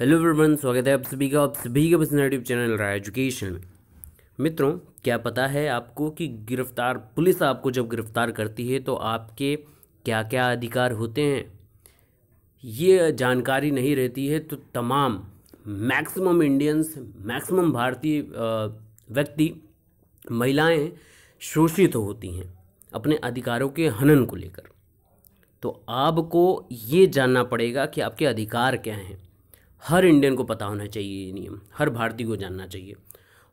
Hello everyone, स्वागत है आप सभी का, आप सभी का पसंद यूट्यूब चैनल रहा एजुकेशन मित्रों, क्या पता है आपको कि गिरफ़्तार, पुलिस आपको जब गिरफ़्तार करती है तो आपके क्या क्या अधिकार होते हैं? ये जानकारी नहीं रहती है तो तमाम मैक्सिमम इंडियंस मैक्सिमम भारतीय व्यक्ति, महिलाएँ शोषित होती हैं अपने अधिकारों के हनन को लेकर। तो आपको ये जानना पड़ेगा कि आपके अधिकार क्या हैं। हर इंडियन को पता होना चाहिए ये नियम, हर भारतीय को जानना चाहिए।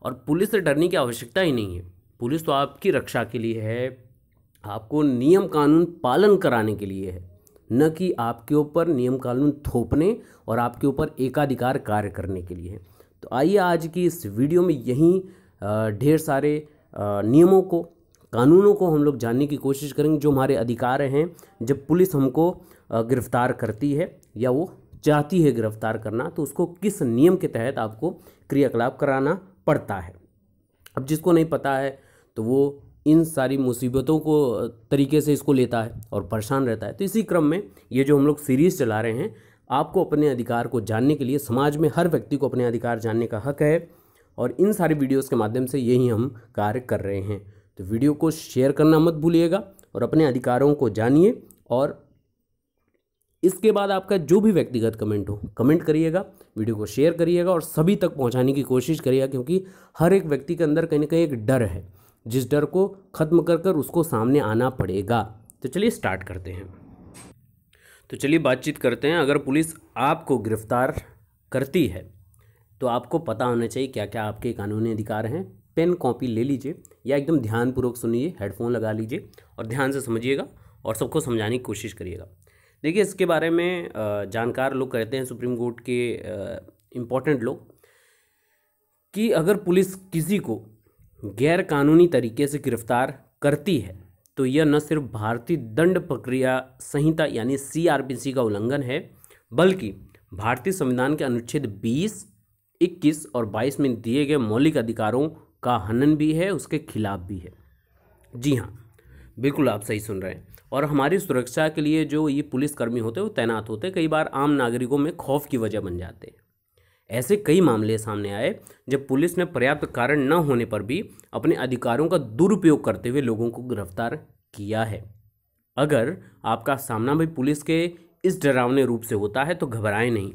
और पुलिस से डरने की आवश्यकता ही नहीं है। पुलिस तो आपकी रक्षा के लिए है, आपको नियम कानून पालन कराने के लिए है। न कि आपके ऊपर नियम कानून थोपने और आपके ऊपर एकाधिकार कार्य करने के लिए। है तो आइए आज की इस वीडियो में यहीं ढेर सारे नियमों को, कानूनों को हम लोग जानने की कोशिश करेंगे जो हमारे अधिकार हैं, जब पुलिस हमको गिरफ़्तार करती है या वो चाहती है गिरफ़्तार करना तो उसको किस नियम के तहत आपको क्रियाकलाप कराना पड़ता है? अब जिसको नहीं पता है तो वो इन सारी मुसीबतों को तरीके से इसको लेता है और परेशान रहता है। तो इसी क्रम में ये जो हम लोग सीरीज़ चला रहे हैं, आपको अपने अधिकार को जानने के लिए, समाज में हर व्यक्ति को अपने अधिकार जानने का हक है और इन सारी वीडियोस के माध्यम से यही हम कार्य कर रहे हैं। तो वीडियो को शेयर करना मत भूलिएगा और अपने अधिकारों को जानिए और इसके बाद आपका जो भी व्यक्तिगत कमेंट हो कमेंट करिएगा वीडियो को शेयर करिएगा और सभी तक पहुँचाने की कोशिश करिएगा क्योंकि हर एक व्यक्ति के अंदर कहीं ना कहीं एक डर है, जिस डर को ख़त्म कर कर उसको सामने आना पड़ेगा। तो चलिए स्टार्ट करते हैं। तो चलिए बातचीत करते हैं। अगर पुलिस आपको गिरफ़्तार करती है तो आपको पता होना चाहिए क्या क्या आपके कानूनी अधिकार हैं। पेन कॉपी ले लीजिए या एकदम ध्यानपूर्वक सुनिए हेडफोन लगा लीजिए और ध्यान से समझिएगा और सबको समझाने की कोशिश करिएगा। देखिए इसके बारे में जानकार लोग कहते हैं सुप्रीम कोर्ट के इम्पोर्टेंट लोग कि अगर पुलिस किसी को गैर कानूनी तरीके से गिरफ़्तार करती है तो यह न सिर्फ़ भारतीय दंड प्रक्रिया संहिता यानी सीआरपीसी का उल्लंघन है बल्कि भारतीय संविधान के अनुच्छेद 20, 21 और 22 में दिए गए मौलिक अधिकारों का हनन भी है उसके खिलाफ भी है। जी हाँ। बिल्कुल आप सही सुन रहे हैं। और हमारी सुरक्षा के लिए जो ये पुलिसकर्मी होते हैं, वो तैनात होते हैं, कई बार आम नागरिकों में खौफ की वजह बन जाते हैं। ऐसे कई मामले सामने आए, जब पुलिस ने पर्याप्त कारण न होने पर भी अपने अधिकारों का दुरुपयोग करते हुए लोगों को गिरफ़्तार किया है। अगर आपका सामना भी पुलिस के इस डरावने रूप से होता है तो घबराएँ नहीं,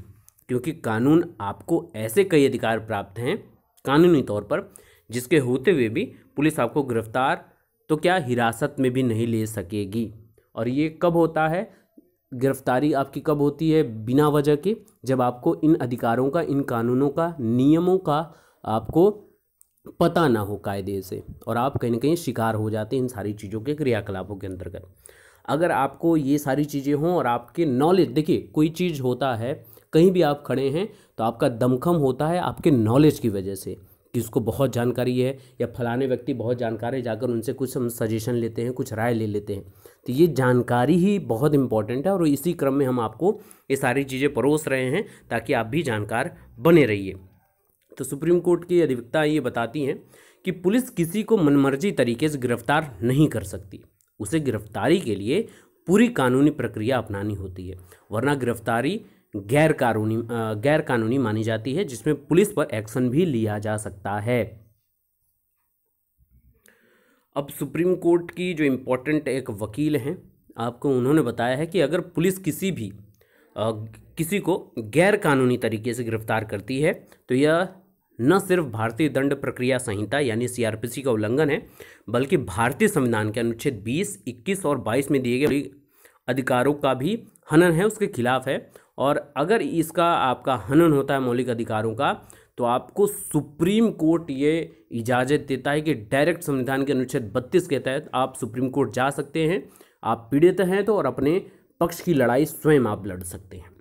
क्योंकि कानून आपको ऐसे कई अधिकार प्राप्त हैं, कानूनी तौर पर, जिसके होते हुए भी पुलिस आपको गिरफ़्तार तो क्या हिरासत में भी नहीं ले सकेगी? और ये कब होता है? गिरफ्तारी आपकी कब होती है? बिना वजह के, जब आपको इन अधिकारों का, इन कानूनों का, नियमों का आपको पता ना हो कायदे से और आप कहीं ना कहीं शिकार हो जाते हैं इन सारी चीज़ों के क्रियाकलापों के अंतर्गत। अगर आपको ये सारी चीज़ें हों और आपके नॉलेज देखिए, कोई चीज़ होता है, कहीं भी आप खड़े हैं तो आपका दमखम होता है आपके नॉलेज की वजह से। कि उसको बहुत जानकारी है या फलाने व्यक्ति बहुत जानकार है, जाकर उनसे कुछ हम सजेशन लेते हैं, कुछ राय ले लेते हैं। तो ये जानकारी ही बहुत इंपॉर्टेंट है और इसी क्रम में हम आपको ये सारी चीज़ें परोस रहे हैं ताकि आप भी जानकार बने रहिए। तो सुप्रीम कोर्ट की अधिवक्ता ये बताती हैं कि पुलिस किसी को मनमर्जी तरीके से गिरफ़्तार नहीं कर सकती। उसे गिरफ्तारी के लिए पूरी कानूनी प्रक्रिया अपनानी होती है, वरना गिरफ्तारी गैर कानूनी गैर कानूनी मानी जाती है जिसमें पुलिस पर एक्शन भी लिया जा सकता है। अब सुप्रीम कोर्ट की जो इम्पोर्टेंट एक वकील हैं आपको उन्होंने बताया है कि अगर पुलिस किसी भी आ, किसी को गैर कानूनी तरीके से गिरफ़्तार करती है तो यह न सिर्फ़ भारतीय दंड प्रक्रिया संहिता यानी सीआरपीसी का उल्लंघन है बल्कि भारतीय संविधान के अनुच्छेद 20, 21 और 22 में दिए गए अधिकारों का भी हनन है उसके खिलाफ है। और अगर इसका आपका हनन होता है मौलिक अधिकारों का तो आपको सुप्रीम कोर्ट ये इजाज़त देता है कि डायरेक्ट संविधान के अनुच्छेद बत्तीस के तहत आप सुप्रीम कोर्ट जा सकते हैं, आप पीड़ित हैं तो और अपने पक्ष की लड़ाई स्वयं आप लड़ सकते हैं।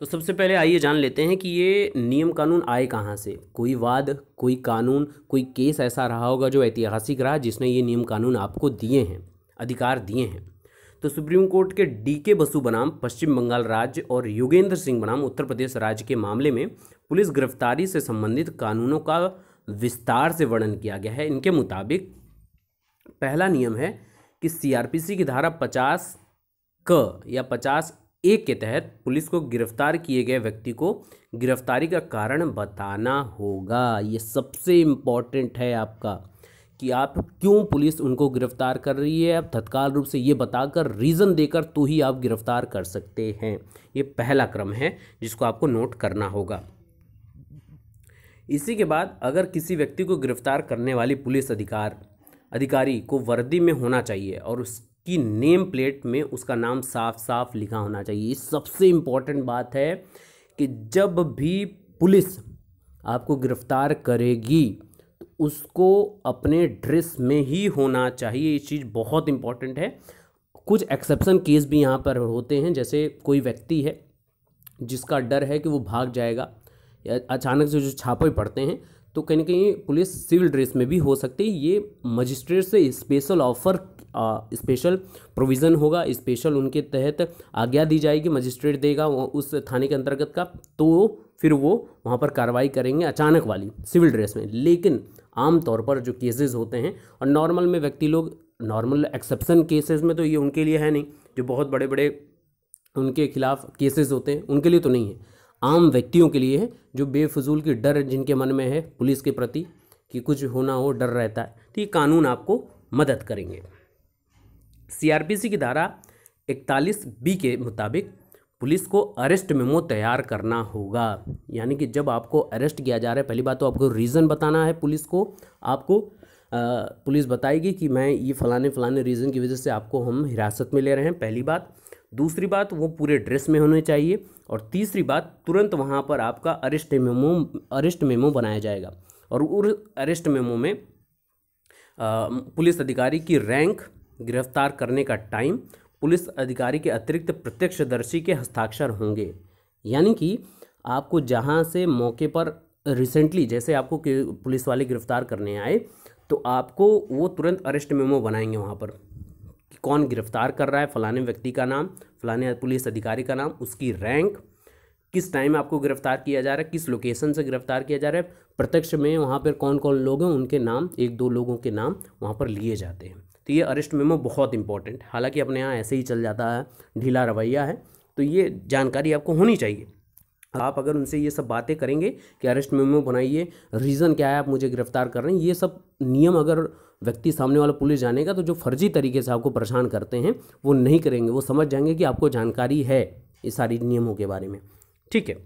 तो सबसे पहले आइए जान लेते हैं कि ये नियम कानून आए कहाँ से। कोई वाद, कोई कानून, कोई केस ऐसा रहा होगा जो ऐतिहासिक रहा जिसने ये नियम कानून आपको दिए हैं, अधिकार दिए हैं। तो सुप्रीम कोर्ट के डी के बसु बनाम, पश्चिम बंगाल राज्य और योगेंद्र सिंह बनाम उत्तर प्रदेश राज्य के मामले में पुलिस गिरफ्तारी से संबंधित कानूनों का विस्तार से वर्णन किया गया है। इनके मुताबिक, पहला नियम है कि सीआरपीसी की धारा पचास क या पचास एक के तहत पुलिस को गिरफ़्तार किए गए व्यक्ति को गिरफ्तारी का कारण बताना होगा। ये सबसे इंपॉर्टेंट है आपका। कि आप क्यों पुलिस उनको गिरफ़्तार कर रही है? आप तत्काल रूप से ये बताकर रीज़न देकर तो ही आप गिरफ़्तार कर सकते हैं। ये पहला क्रम है जिसको आपको नोट करना होगा। इसी के बाद अगर किसी व्यक्ति को गिरफ़्तार करने वाली पुलिस अधिकार, अधिकारी को वर्दी में होना चाहिए और उसकी नेम प्लेट में उसका नाम साफ़ साफ़ लिखा होना चाहिए सबसे इंपॉर्टेंट बात है कि जब भी पुलिस आपको गिरफ़्तार करेगी उसको अपने ड्रेस में ही होना चाहिए। ये चीज़ बहुत इंपॉर्टेंट है। कुछ एक्सेप्शन केस भी यहाँ पर होते हैं। जैसे कोई व्यक्ति है, जिसका डर है कि वो भाग जाएगा या अचानक से जो छापे पड़ते हैं तो कहीं ना कहीं पुलिस सिविल ड्रेस में भी हो सकती है। ये मजिस्ट्रेट से स्पेशल ऑफ़र स्पेशल प्रोविज़न होगा। स्पेशल उनके तहत आज्ञा दी जाएगी मजिस्ट्रेट देगा उस थाने के अंतर्गत का तो फिर वो वहाँ पर कार्रवाई करेंगे अचानक वाली सिविल ड्रेस में। लेकिन आम तौर पर जो केसेस होते हैं, और नॉर्मल में व्यक्ति लोग नॉर्मल एक्सेप्शन केसेस में तो ये उनके लिए है नहीं, जो बहुत बड़े बड़े उनके खिलाफ केसेस होते हैं, उनके लिए तो नहीं है। आम व्यक्तियों के लिए है, जो बेफजूल की डर जिनके मन में है, पुलिस के प्रति, कि कुछ होना हो, डर रहता है तो ये कानून आपको मदद करेंगे। सीआरपीसी की धारा इकतालीस बी के मुताबिक पुलिस को अरेस्ट मेमो तैयार करना होगा। यानी कि जब आपको अरेस्ट किया जा रहा है पहली बात तो आपको रीज़न बताना है पुलिस को। आपको पुलिस बताएगी कि मैं ये फलाने फलाने रीज़न की वजह से आपको हम हिरासत में ले रहे हैं पहली बात। दूसरी बात वो पूरे ड्रेस में होने चाहिए। और तीसरी बात तुरंत वहाँ पर आपका अरेस्ट मेमो अरेस्ट मेमो बनाया जाएगा। और उस अरेस्ट मेमो में आ, पुलिस अधिकारी की रैंक गिरफ़्तार करने का टाइम पुलिस अधिकारी के अतिरिक्त प्रत्यक्षदर्शी के हस्ताक्षर होंगे। यानी कि आपको जहाँ से मौके पर रिसेंटली जैसे आपको पुलिस वाले गिरफ़्तार करने आए तो आपको वो तुरंत अरेस्ट मेमो बनाएँगे वहाँ पर। कि कौन गिरफ़्तार कर रहा है, फलाने व्यक्ति का नाम, फलाने पुलिस अधिकारी का नाम, उसकी रैंक किस टाइम आपको गिरफ़्तार किया जा रहा है, किस लोकेशन से गिरफ़्तार किया जा रहा है, प्रत्यक्ष में वहाँ पर कौन कौन लोग हैं, उनके नाम, एक दो लोगों के नाम वहाँ पर लिए जाते हैं। तो ये अरेस्ट मेमो बहुत इंपॉर्टेंट हालाँकि अपने यहाँ ऐसे ही चल जाता है, ढीला रवैया है तो ये जानकारी आपको होनी चाहिए। आप अगर उनसे ये सब बातें करेंगे कि अरेस्ट मेमो बनाइए रीज़न क्या है, आप मुझे गिरफ़्तार कर रहे हैं, ये सब नियम अगर व्यक्ति सामने वाला पुलिस जानेगा तो जो फर्जी तरीके से आपको परेशान करते हैं, वो नहीं करेंगे। वो समझ जाएँगे कि आपको जानकारी है इस सारी नियमों के बारे में। ठीक है।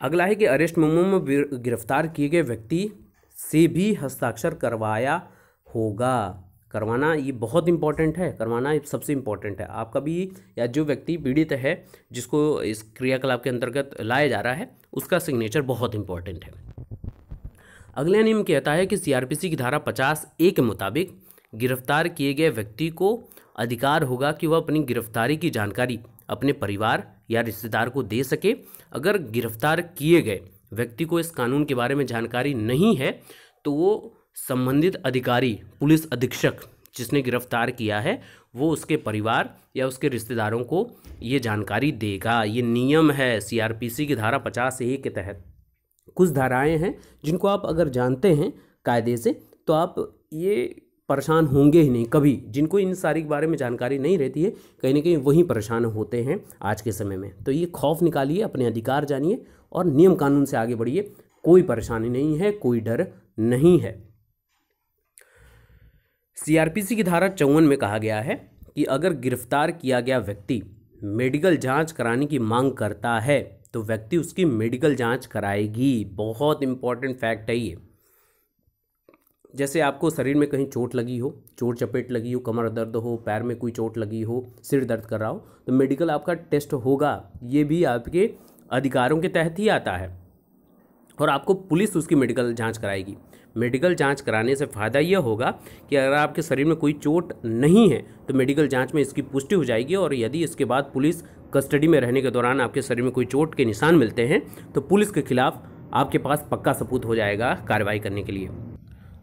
अगला है कि अरेस्ट मेमो में गिरफ़्तार किए गए व्यक्ति से भी हस्ताक्षर करवाया होगा। करवाना ये बहुत इंपॉर्टेंट है, करवाना सबसे इंपॉर्टेंट है। आपका भी या जो व्यक्ति पीड़ित है, जिसको इस क्रियाकलाप के अंतर्गत लाया जा रहा है, उसका सिग्नेचर बहुत इंपॉर्टेंट है। अगला नियम कहता है कि सीआरपीसी की धारा पचास ए के मुताबिक गिरफ़्तार किए गए व्यक्ति को अधिकार होगा कि वह अपनी गिरफ्तारी की जानकारी अपने परिवार या रिश्तेदार को दे सके। अगर गिरफ़्तार किए गए व्यक्ति को इस कानून के बारे में जानकारी नहीं है तो वो संबंधित अधिकारी, पुलिस अधीक्षक जिसने गिरफ़्तार किया है, वो उसके परिवार या उसके रिश्तेदारों को ये जानकारी देगा। ये नियम है सीआरपीसी की धारा पचास ए के तहत। कुछ धाराएँ हैं जिनको आप अगर जानते हैं कायदे से तो आप ये परेशान होंगे ही नहीं। कभी जिनको इन सारी के बारे में जानकारी नहीं रहती है, कहीं ना कहीं वही परेशान होते हैं आज के समय में। तो ये खौफ निकालिए, अपने अधिकार जानिए और नियम कानून से आगे बढ़िए। कोई परेशानी नहीं है, कोई डर नहीं है। सीआरपीसी की धारा चौवन में कहा गया है कि अगर गिरफ़्तार किया गया व्यक्ति मेडिकल जाँच कराने की मांग करता है तो व्यक्ति उसकी मेडिकल जाँच कराएगी। बहुत इंपॉर्टेंट फैक्ट है ये। जैसे आपको शरीर में कहीं चोट लगी हो, चोट चपेट लगी हो, कमर दर्द हो, पैर में कोई चोट लगी हो, सिर दर्द कर रहा हो तो मेडिकल आपका टेस्ट होगा। ये भी आपके अधिकारों के तहत ही आता है और आपको पुलिस उसकी मेडिकल जाँच कराएगी। मेडिकल जाँच कराने से फ़ायदा यह होगा कि अगर आपके शरीर में कोई चोट नहीं है तो मेडिकल जाँच में इसकी पुष्टि हो जाएगी और यदि इसके बाद पुलिस कस्टडी में रहने के दौरान आपके शरीर में कोई चोट के निशान मिलते हैं तो पुलिस के खिलाफ आपके पास पक्का सबूत हो जाएगा कार्रवाई करने के लिए।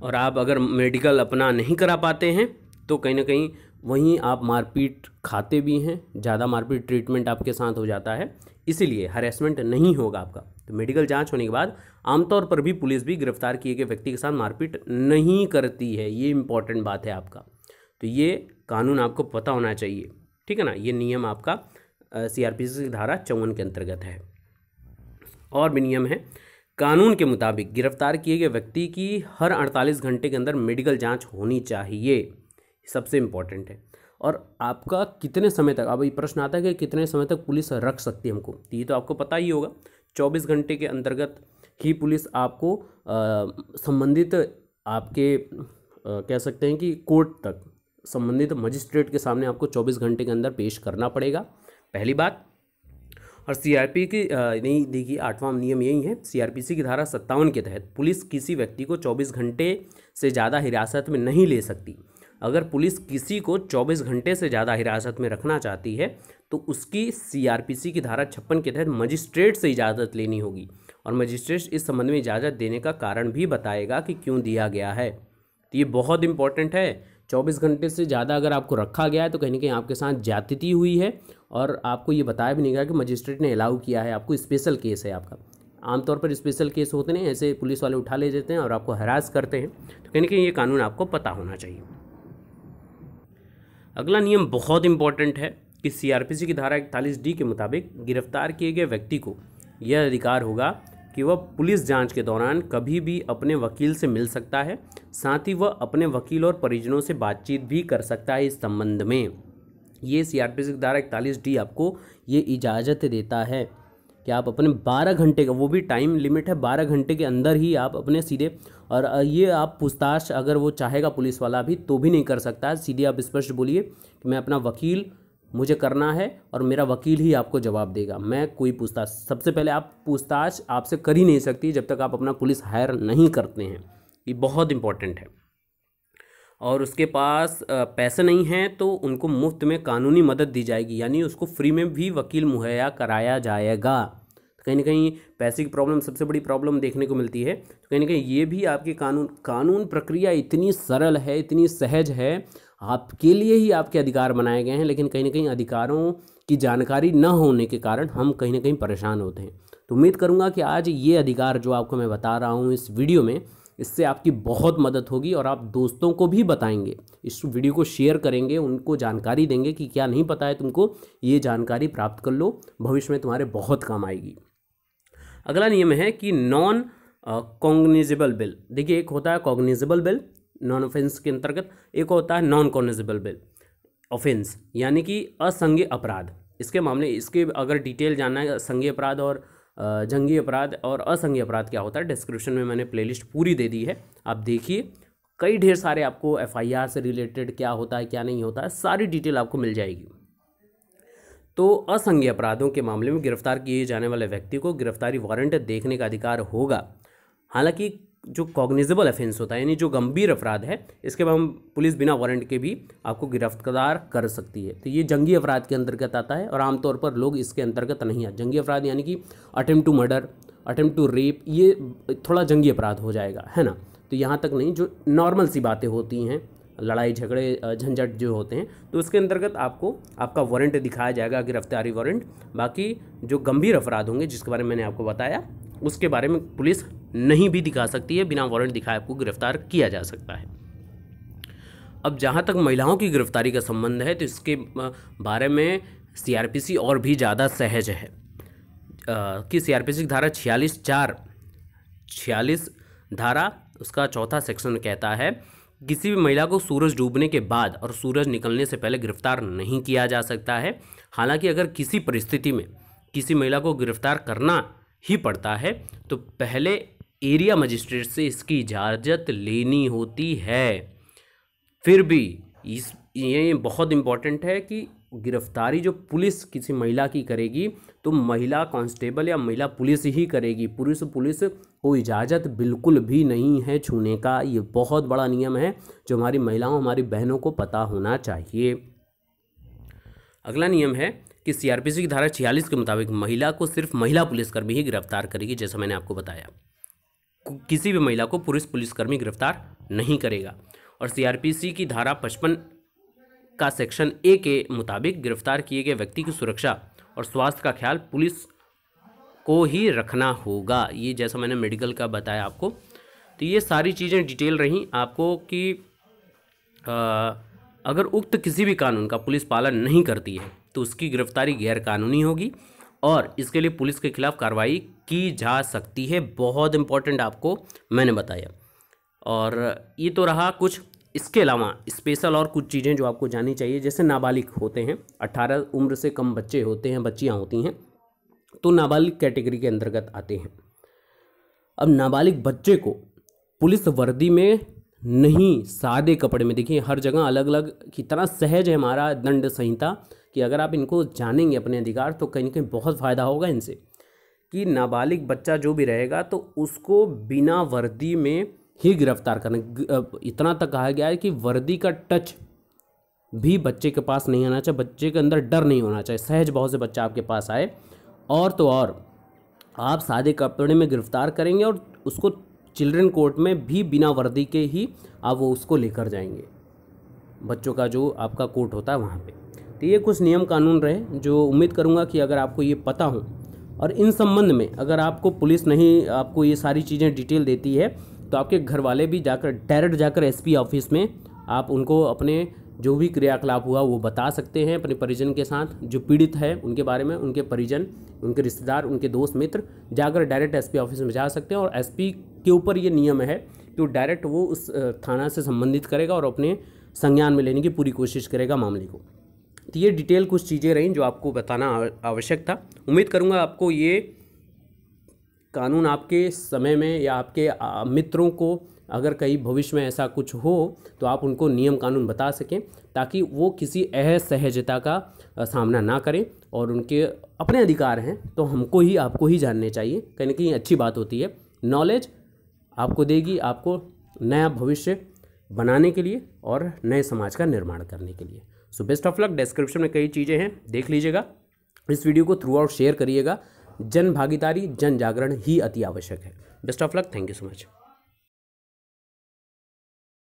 और आप अगर मेडिकल अपना नहीं करा पाते हैं तो कहीं ना कहीं वहीं आप मारपीट खाते भी हैं, ज़्यादा मारपीट ट्रीटमेंट आपके साथ हो जाता है। इसीलिए हरेसमेंट नहीं होगा आपका। तो मेडिकल जाँच होने के बाद आमतौर पर भी पुलिस भी गिरफ़्तार किए गए व्यक्ति के साथ मारपीट नहीं करती है। ये इंपॉर्टेंट बात है आपका। तो ये कानून आपको पता होना चाहिए। ठीक है ना? ये नियम आपका सी सीआरपीसी की धारा चौवन के अंतर्गत है। और भी नियम है। कानून के मुताबिक गिरफ़्तार किए गए व्यक्ति की हर 48 घंटे के अंदर मेडिकल जाँच होनी चाहिए। सबसे इंपॉर्टेंट है। और आपका कितने समय तक अब ये प्रश्न आता है कि कितने समय तक पुलिस रख सकती है हमको? तो ये तो आपको पता ही होगा। चौबीस घंटे के अंतर्गत ही पुलिस आपको संबंधित आपके आ, कह सकते हैं कि कोर्ट तक संबंधित मजिस्ट्रेट के सामने आपको चौबीस घंटे के अंदर पेश करना पड़ेगा। पहली बात और सीआरपी की नहीं देखिए आठवां नियम यही है। सीआरपीसी की धारा सत्तावन के तहत पुलिस किसी व्यक्ति को 24 घंटे से ज़्यादा हिरासत में नहीं ले सकती। अगर पुलिस किसी को 24 घंटे से ज़्यादा हिरासत में रखना चाहती है तो उसकी सीआरपीसी की धारा छप्पन के तहत मजिस्ट्रेट से इजाज़त लेनी होगी। और मजिस्ट्रेट इस संबंध में इजाज़त देने का कारण भी बताएगा कि क्यों दिया गया है। तो ये बहुत इंपॉर्टेंट है। चौबीस घंटे से ज़्यादा अगर आपको रखा गया है तो कहीं ना कहीं आपके साथ जातिथी हुई है और आपको ये बताया भी नहीं गया कि मजिस्ट्रेट ने अलाउ किया है। आपको स्पेशल केस है आपका। आमतौर पर स्पेशल केस होते हैं ऐसे पुलिस वाले उठा ले जाते हैं और आपको हरास करते हैं। तो कहीं ना कहीं ये कानून आपको पता होना चाहिए। अगला नियम बहुत इंपॉर्टेंट है कि सीआरपीसी की धारा इकतालीस डी के मुताबिक गिरफ़्तार किए गए व्यक्ति को यह अधिकार होगा कि वह पुलिस जाँच के दौरान कभी भी अपने वकील से मिल सकता है, साथ ही वह अपने वकील और परिजनों से बातचीत भी कर सकता है इस संबंध में। ये सी आर सीआरपीसी की धारा इकतालीस डी आपको ये इजाज़त देता है। कि आप अपने बारह घंटे का, वो भी टाइम लिमिट है, बारह घंटे के अंदर ही आप अपने सीधे, और ये आप पूछताछ अगर वो चाहेगा पुलिस वाला भी तो भी नहीं कर सकता है। सीधे आप स्पष्ट बोलिए कि मैं अपना वकील, मुझे करना है, और मेरा वकील ही आपको जवाब देगा। मैं कोई पूछताछ, सबसे पहले आप पूछताछ आपसे कर ही नहीं सकती जब तक आप अपना पुलिस हायर नहीं करते हैं। ये बहुत इंपॉर्टेंट है। और उसके पास पैसे नहीं हैं तो उनको मुफ़्त में कानूनी मदद दी जाएगी। यानी उसको फ्री में भी वकील मुहैया कराया जाएगा। तो कहीं ना कहीं पैसे की प्रॉब्लम, सबसे बड़ी प्रॉब्लम देखने को मिलती है। तो कहीं ना कहीं ये भी आपकी कानून कानून प्रक्रिया इतनी सरल है, इतनी सहज है, आपके लिए ही आपके अधिकार बनाए गए हैं, लेकिन कहीं ना कहीं अधिकारों की जानकारी न होने के कारण हम कहीं ना कहीं परेशान होते हैं। तो उम्मीद करूँगा कि आज ये अधिकार जो आपको मैं बता रहा हूँ इस वीडियो में इससे आपकी बहुत मदद होगी और आप दोस्तों को भी बताएँगे। इस वीडियो को शेयर करेंगे, उनको जानकारी देंगे कि क्या नहीं पता है तुमको, ये जानकारी प्राप्त कर लो, भविष्य में तुम्हारे बहुत काम आएगी। अगला नियम है कि नॉन कॉग्निजेबल बिल देखिए, एक होता है कॉग्निजेबल बिल नॉन ऑफेंस के अंतर्गत, एक होता है नॉन कॉग्निजेबल बिल ऑफेंस यानी कि असंज्ञ अपराध। इसके मामले, इसके अगर डिटेल जानना है संज्ञ अपराध और जंगी अपराध और असंगी अपराध क्या होता है? डिस्क्रिप्शन में मैंने प्लेलिस्ट पूरी दे दी है। आप देखिए, कई ढेर सारे आपको एफआईआर से रिलेटेड क्या होता है, क्या नहीं होता है, सारी डिटेल आपको मिल जाएगी। तो असंज्ञ अपराधों के मामले में गिरफ़्तार किए जाने वाले व्यक्ति को गिरफ्तारी वारंट देखने का अधिकार होगा। हालाँकि जो कॉग्निजेबल अफेंस होता है, यानी जो गंभीर अपराध है, इसके बाद हम पुलिस बिना वारंट के भी आपको गिरफ़्तार कर सकती है। तो ये जंगी अपराध के अंतर्गत आता है और आमतौर पर लोग इसके अंतर्गत नहीं आते। जंगी अपराध यानी कि attempt to murder attempt to rape ये थोड़ा जंगी अपराध हो जाएगा, है ना? तो यहाँ तक नहीं, जो नॉर्मल सी बातें होती हैं, लड़ाई झगड़े झंझट जो होते हैं तो उसके अंतर्गत आपको, आपका वारंट दिखाया जाएगा, गिरफ्तारी वारंट बाकी जो गंभीर अपराध होंगे, जिसके बारे में मैंने आपको बताया उसके बारे में पुलिस नहीं भी दिखा सकती है, बिना वारंट दिखाए आपको गिरफ़्तार किया जा सकता है। अब जहाँ तक महिलाओं की गिरफ्तारी का संबंध है तो इसके बारे में सीआरपीसी और भी ज़्यादा सहज है। कि सीआरपीसी धारा छियालीस चार, छियालीस धारा, उसका चौथा सेक्शन कहता है, किसी भी महिला को सूरज डूबने के बाद और सूरज निकलने से पहले गिरफ़्तार नहीं किया जा सकता है। हालाँकि अगर किसी परिस्थिति में किसी महिला को गिरफ़्तार करना ही पड़ता है। तो पहले एरिया मजिस्ट्रेट से इसकी इजाज़त लेनी होती है। फिर भी इस, ये बहुत इंपॉर्टेंट है कि गिरफ्तारी जो पुलिस किसी महिला की करेगी तो महिला कांस्टेबल या महिला पुलिस ही करेगी। पुरुष, पुलिस को इजाज़त बिल्कुल भी नहीं है छूने का। ये बहुत बड़ा नियम है जो हमारी महिलाओं, हमारी बहनों को पता होना चाहिए। अगला नियम है कि सीआरपीसी की धारा छियालीस के मुताबिक महिला को सिर्फ़ महिला पुलिसकर्मी ही गिरफ़्तार करेगी जैसा मैंने आपको बताया। किसी भी महिला को पुरुष पुलिसकर्मी गिरफ़्तार नहीं करेगा। और सीआरपीसी की धारा पचपन का सेक्शन ए के मुताबिक गिरफ़्तार किए गए व्यक्ति की सुरक्षा और स्वास्थ्य का ख्याल पुलिस को ही रखना होगा। ये जैसा मैंने मेडिकल का बताया आपको। तो ये सारी चीज़ें डिटेल रहीं आपको कि आ, अगर उक्त किसी भी कानून का पुलिस पालन नहीं करती है तो उसकी गिरफ्तारी गैरकानूनी होगी और इसके लिए पुलिस के खिलाफ कार्रवाई की जा सकती है। बहुत इंपॉर्टेंट आपको मैंने बताया। और ये तो रहा कुछ। इसके अलावा स्पेशल और कुछ चीज़ें जो आपको जाननी चाहिए, जैसे नाबालिग होते हैं। अट्ठारह उम्र से कम बच्चे होते हैं, बच्चियाँ होती हैं तो नाबालिग कैटेगरी के अंतर्गत आते हैं। अब नाबालिग बच्चे को पुलिस वर्दी में नहीं, सादे कपड़े में, देखिए, हर जगह अलग अलग कितना सहज है हमारा दंड संहिता। कि अगर आप इनको जानेंगे अपने अधिकार तो कहीं कहीं बहुत फ़ायदा होगा इनसे। कि नाबालिग बच्चा जो भी रहेगा तो उसको बिना वर्दी में ही गिरफ़्तार करना। इतना तक कहा गया है कि वर्दी का टच भी बच्चे के पास नहीं आना चाहिए, बच्चे के अंदर डर नहीं होना चाहिए। सहज बहुत से बच्चा आपके पास आए। और तो और, आप सादे कपड़े में गिरफ़्तार करेंगे और उसको चिल्ड्रन कोर्ट में भी बिना वर्दी के ही आप वो उसको लेकर जाएँगे। बच्चों का जो आपका कोर्ट होता है वहाँ पे। तो ये कुछ नियम कानून रहे जो उम्मीद करूँगा कि अगर आपको ये पता हो और इन संबंध में अगर आपको पुलिस नहीं, आपको ये सारी चीज़ें डिटेल देती है तो आपके घर वाले भी जाकर, डायरेक्ट जाकर एसपी ऑफ़िस में आप उनको अपने जो भी क्रियाकलाप हुआ वो बता सकते हैं अपने परिजन के साथ, जो पीड़ित है उनके बारे में, उनके परिजन, उनके रिश्तेदार, उनके दोस्त, मित्र जाकर डायरेक्ट एसपी ऑफ़िस में जा सकते हैं और एसपी के ऊपर ये नियम है कि वो डायरेक्ट वो उस थाना से संबंधित करेगा और अपने संज्ञान में लेने की पूरी कोशिश करेगा मामले को। तो ये डिटेल कुछ चीज़ें रहीं जो आपको बताना आवश्यक था। उम्मीद करूँगा आपको ये कानून आपके समय में या आपके मित्रों को अगर कहीं भविष्य में ऐसा कुछ हो तो आप उनको नियम कानून बता सकें, ताकि वो किसी असहजता का सामना ना करें और उनके अपने अधिकार हैं तो हमको ही, आपको ही जानने चाहिए। कहीं ना कहीं अच्छी बात होती है। नॉलेज आपको देगी आपको नया भविष्य बनाने के लिए और नए समाज का निर्माण करने के लिए। So best of luck description में कई चीज़ें हैं। देख लीजिएगा। इस वीडियो को थ्रू आउट शेयर करिएगा। जन भागीदारी, जन जागरण ही अति आवश्यक है। Best of luck thank you so much